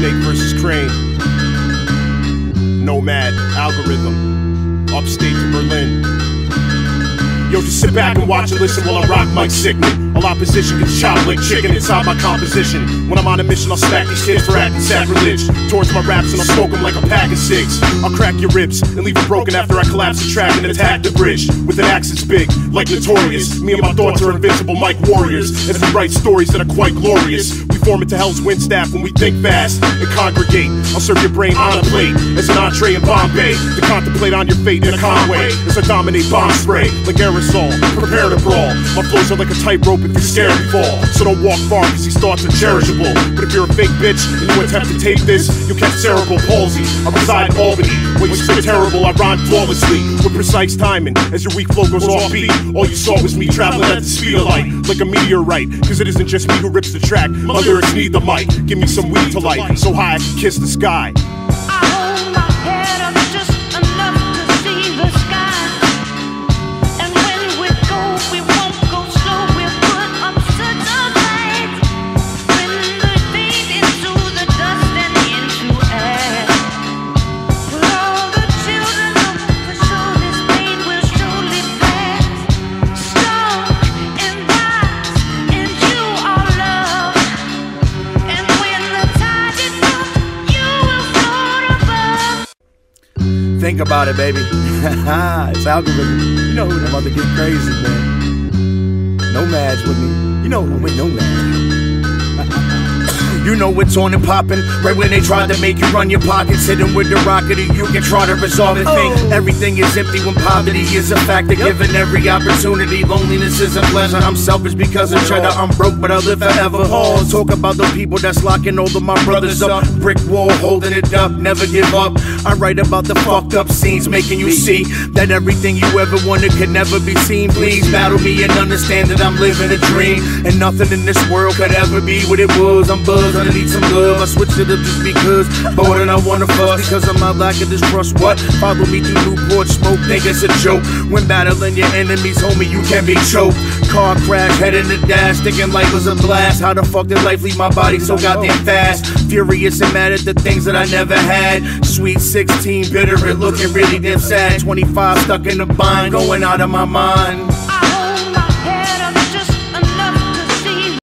Snake versus Crane. Nomad, Algorhythm. Upstate to Berlin. Yo, just sit back and watch and listen while I rock Mike Sickman. All opposition gets chopped like chicken inside my composition. When I'm on a mission, I'll smack these kids for acting sacrilege. Towards my raps and I'll smoke them like a pack of six. I'll crack your ribs and leave them broken after I collapse the track and attack the bridge. With an axe that's big, like notorious. Me and my thoughts are invincible, Mike warriors. As we write stories that are quite glorious. We form into hell's wind staff when we think fast and congregate. I'll serve your brain on a plate as an entree in Bombay. To contemplate on your fate in a Conway. As I dominate bomb spray like aerosol. Prepare to brawl. My flows are like a tightrope if you scare and fall. So don't walk far cause these thoughts are cherishable. But if you're a fake bitch and you attempt to take this, you'll catch cerebral palsy. I reside in Albany. When you spit terrible, I rhyme flawlessly. With precise timing. As your weak flow goes off beat. All you saw was me traveling at the speed of light. Like a meteorite. Cause it isn't just me who rips the track. My lyrics need the mic. Give me some weed to light. So high I can kiss the sky. I hold my head just Think about it, baby. it's Algorhythm. You know who I'm about to get crazy, man. Nomads with me. You know I'm with Nomad. You know it's on and poppin'. Right when they try to make you run your pockets, hidden with the rockety, you can try to resolve it. Think oh. everything is empty when poverty is a factor. Given every opportunity, loneliness is a pleasure. I'm selfish because of cheddar. I'm broke, but I live forever. Pause. Talk about the people that's locking all of my brothers up. Brick wall holding it up, never give up. I write about the fucked up scenes, making you see that everything you ever wanted could never be seen. Please battle me and understand that I'm living a dream, and nothing in this world could ever be what it was. I'm buzzed, I need some love. I switch it up just because, but what I wanna fuss because of my lack of distrust. What? Follow me through Newport smoke, think it's a joke. When battling your enemies, homie, you can't be choked. Car crash, head in the dash, thinking life was a blast. How the fuck did life leave my body so goddamn fast? Furious and mad at the things that I never had. Sweet 16, bitter and looking really damn sad. 25 stuck in the bind, going out of my mind.